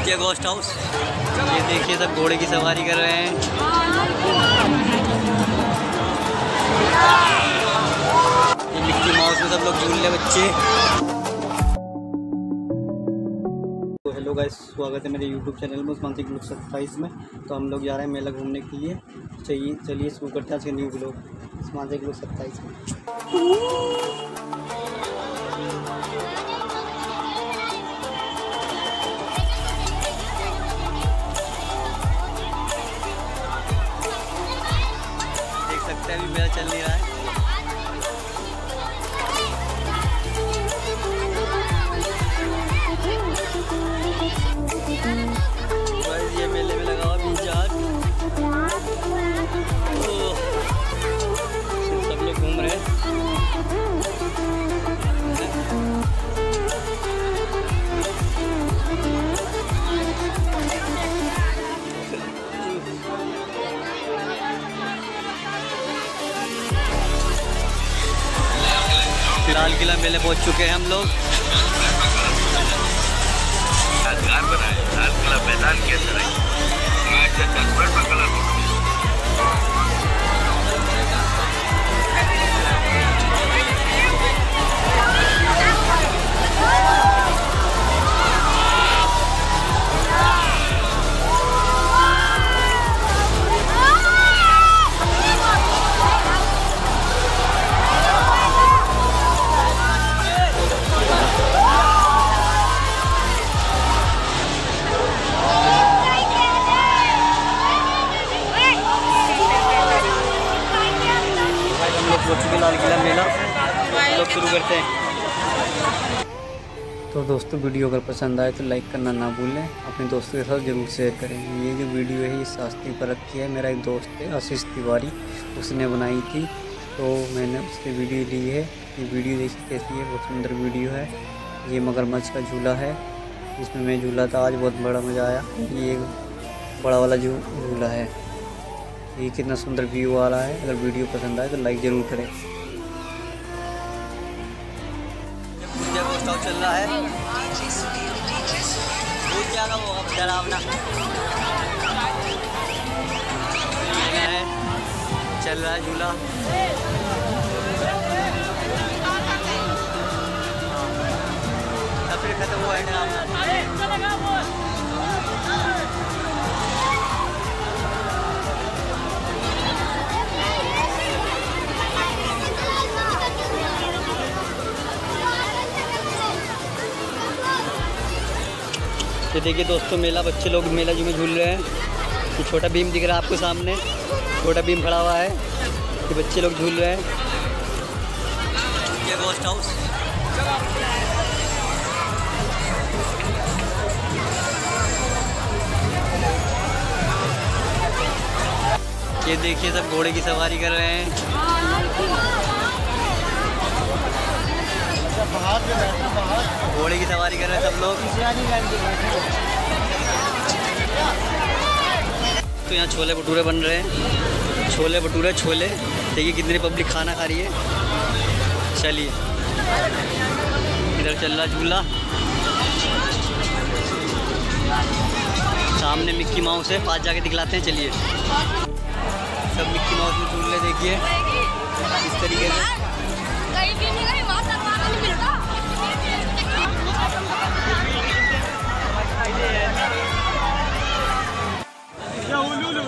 Aditya ghost house ये देखिए सब घोड़े की सवारी कर रहे हैं। मिक्की माउस में सब लोग झूल रहे बच्चे। तो हेलो गाइस स्वागत है मेरे यूट्यूब चैनल में उस्मान सिंह सत्ताईस में। तो हम लोग जा रहे हैं मेला घूमने के लिए। चाहिए चलिए शुरू करते हैं आज के न्यू ब्लॉग उस्मान सिंह सत्ताईस में। चल नहीं रहा है। किला मेले पहुँच चुके हैं हम लोग। यादगार बनाए लाल किला मैदान के अंदर है। पहुँच चुके लाल किला मेला। लोग शुरू करते हैं। तो दोस्तों वीडियो अगर पसंद आए तो लाइक करना ना भूलें। अपने दोस्तों के साथ ज़रूर शेयर करें। ये जो वीडियो है ये शास्त्री पर रखी है। मेरा एक दोस्त है आशीष तिवारी। उसने बनाई थी। तो मैंने उससे वीडियो ली है। ये वीडियो देखिए कैसी है। बहुत सुंदर वीडियो है। ये मगरमच्छ का झूला है। इसमें मैं झूला था। आज बहुत बड़ा मज़ा आया। ये एक बड़ा वाला झू झूला है। ये कितना सुंदर व्यू आ रहा है। अगर वीडियो पसंद आए तो लाइक ज़रूर करें। चल रहा है बहुत ज़्यादा होगा डरावना चल रहा है। झूला तब फिर खत्म हुआ है डरावना ये देखिए दोस्तों, मेला, बच्चे लोग मेला जी में झूल रहे हैं। ये छोटा भीम दिख रहा है आपको सामने। छोटा भीम खड़ा हुआ है ये बच्चे लोग झूल रहे हैं। ये गोस्ट हाउस ये देखिए, सब घोड़े की सवारी कर रहे हैं। घोड़े की सवारी कर रहे हैं सब लोग। तो यहाँ छोले भटूरे बन रहे हैं। छोले भटूरे, छोले। देखिए कितनी पब्लिक खाना खा रही है। चलिए। इधर चल रहा झूला। सामने मिक्की माउस है। पास जाके दिखलाते हैं, चलिए। सब मिक्की माउस में झूल देखिए। इस तरीके से।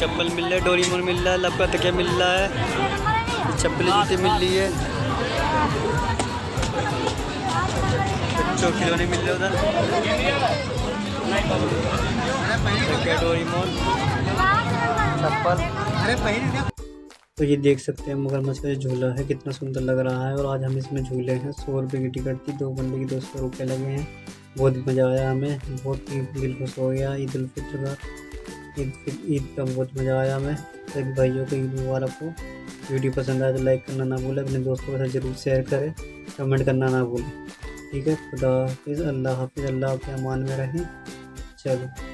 चप्पल मिल रहा है डोरीमोन मिल रहा है, लपका तकिया मिल रहा है। चप्पल जूते मिल रही है। बच्चों खिलौने मिल रहे उधर। डोरीमोन चप्पल। तो ये देख सकते हैं, मगरमच्छ का जो झूला है, कितना सुंदर लग रहा है, और आज हम इसमें झूले हैं। सौ रुपये की टिकट थी, दो बंदे की दो सौ रुपये लगे हैं। बहुत मज़ा आया हमें, बहुत दिल खुश हो गया, ईद उल फित्र का। ईद ईद का बहुत मज़ा आया हमें। सभी भाइयों को ईद मुबारक हो। वीडियो पसंद आए तो लाइक करना ना भूलें, अपने दोस्तों के साथ ज़रूर शेयर करें। कमेंट करना ना भूलें। ठीक है? खुदा हाफिज़, अल्लाह हाफिज़, अल्लाह के अमान में रहें। चलो।